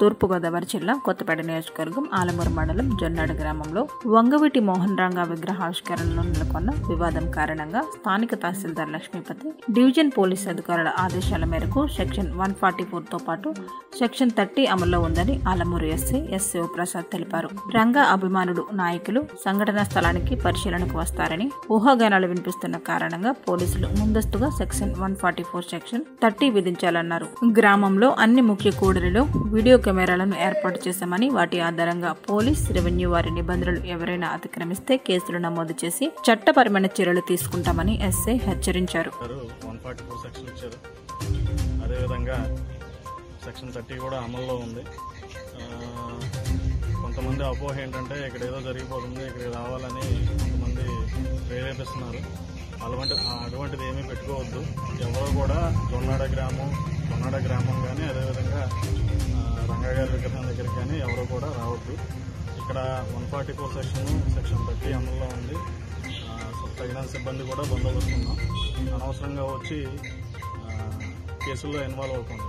తూర్పుగోదావరి జిల్లా కొత్తపేట నియోజకవర్గం ఆలమూరు మండలం జొన్నాడు గ్రామంలో వంగవీటి మోహన్ రంగా విగ్రహావిష్కరణలో నెలకొన్న వివాదం కారణంగా స్థానిక తహసీల్దార్ లక్ష్మీపతి డివిజన్ పోలీస్ అధికారుల ఆదేశాల మేరకు సెక్షన్ వన్ ఫార్టీ ఫోర్తో పాటు సెక్షన్ థర్టీ అమల్లో ఉందని ఆలమూరు ఎస్సీ ఎస్ శివప్రసాద్ తెలిపారు. రంగా అభిమానుడు నాయకులు సంఘటనా స్థలానికి పరిశీలనకు వస్తారని ఊహాగానాలు వినిపిస్తున్న కారణంగా పోలీసులు ముందస్తుగా section one forty four section thirty విధించాలన్నారు. గ్రామంలో అన్ని ముఖ్య కూడలిలో వీడియో కెమెరాలను ఏర్పాటు చేశామని వాటి ఆధారంగా పోలీస్ రెవెన్యూ వారి నిబంధనలు ఎవరైనా అతిక్రమిస్తే కేసులు నమోదు చేసి చట్టపరమైన చర్యలు తీసుకుంటామని ఎస్ఐ హెచ్చరించారు. గారు సెక్షన్ అదేవిధంగా సెక్షన్ థర్టీ కూడా అమల్లో ఉంది. కొంతమంది అపోహ ఏంటంటే ఇక్కడ ఏదో జరిగిపోతుంది ఇక్కడికి రావాలని కొంతమంది ప్రేరేపిస్తున్నారు. అటువంటి అటువంటిది ఏమీ పెట్టుకోవద్దు. ఎవరో కూడా జొన్నాడ గ్రామం జొన్నాడ గ్రామం కానీ అదేవిధంగా గారి విగ్రహం దగ్గరికి కానీ ఎవరు కూడా రావద్దు. ఇక్కడ one forty four section section thirty అమల్లో ఉంది. సో తగిన సిబ్బంది కూడా బందోబస్తున్నాం. అనవసరంగా వచ్చి కేసుల్లో ఇన్వాల్వ్ అవుతుంది